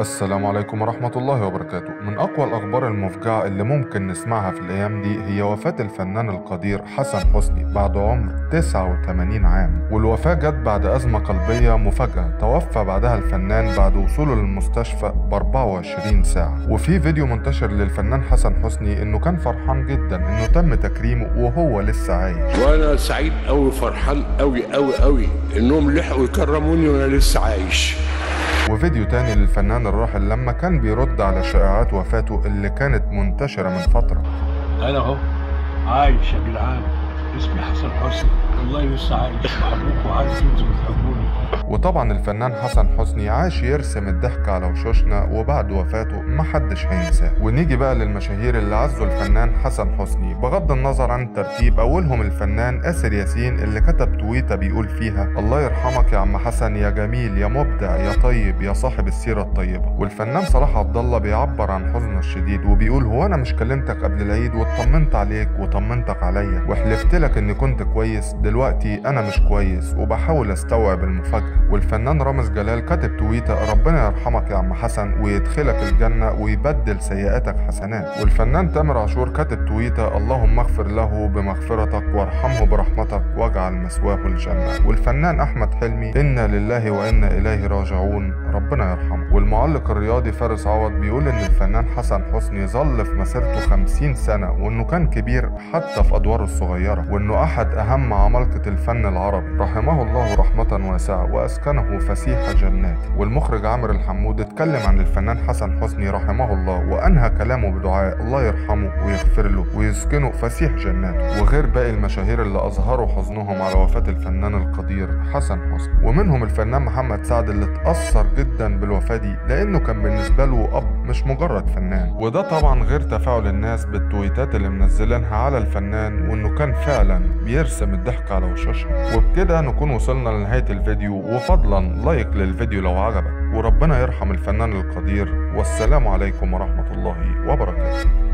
السلام عليكم ورحمة الله وبركاته. من أقوى الأخبار المفجعة اللي ممكن نسمعها في الأيام دي هي وفاة الفنان القدير حسن حسني بعد عمر 89 عام. والوفاة جت بعد أزمة قلبية مفاجأة. توفى بعدها الفنان بعد وصوله للمستشفى ب 24 ساعة. وفي فيديو منتشر للفنان حسن حسني إنه كان فرحان جدا إنه تم تكريمه وهو لسه عايش. وأنا سعيد قوي فرحان قوي قوي قوي إنهم لحقوا يكرموني وأنا لسه عايش. وفيديو تاني للفنان الراحل لما كان بيرد على شائعات وفاته اللي كانت منتشرة من فترة. أنا أهو عايش يا جدعان. اسمي حسن حسني. والله لسه عايش محبوب وعارف أنتوا بتحبوني وطبعا الفنان حسن حسني عاش يرسم الضحك على وشوشنا وبعد وفاته محدش هينساه. ونيجي بقى للمشاهير اللي عزوا الفنان حسن حسني. بغض النظر عن الترتيب أولهم الفنان آسر ياسين اللي كتب تويتة بيقول فيها الله يرحمك يا عم حسن يا جميل يا مبدع يا طيب يا صاحب السيرة الطيبة. والفنان صلاح عبد الله بيعبر عن حزنه الشديد وبيقول هو أنا مش كلمتك قبل العيد واطمنت عليك وطمنتك عليا وحلفت لك إني كنت كويس دلوقتي أنا مش كويس وبحاول أستوعب المفاجأة. والفنان رامز جلال كاتب تويته ربنا يرحمك يا عم حسن ويدخلك الجنة ويبدل سيئاتك حسنات. والفنان تامر عاشور كاتب تويته اللهم اغفر له بمغفرتك وارحمه برحمتك واجعل مثواه الجنة. والفنان أحمد حلمي إنا لله وإنا إليه راجعون ربنا يرحمه. والمعلق الرياضي فارس عوض بيقول إن الفنان حسن حسني ظل في مسيرته 50 سنة وإنه كان كبير حتى في أدواره الصغيرة وإنه أحد أهم عمالقة الفن العربي. رحمه الله رحمة واسعة واسكنه فسيح جنات. والمخرج عامر الحمود اتكلم عن الفنان حسن حسني رحمه الله وأنهى كلامه بدعاء الله يرحمه ويغفر له ويسكنه فسيح جناته وغير باقي المشاهير اللي أظهروا حزنهم على وفاة الفنان القدير حسن حسني. ومنهم الفنان محمد سعد اللي اتأثر جدا بالوفاة دي لأنه كان بالنسبة له أب مش مجرد فنان. وده طبعا غير تفاعل الناس بالتويتات اللي منزلينها على الفنان وإنه كان فعلا بيرسم الضحك على وشوشهم وبكده نكون وصلنا لنهاية الفيديو وفضلا لايك للفيديو لو عجبك وربنا يرحم الفنان القدير والسلام عليكم ورحمة الله وبركاته.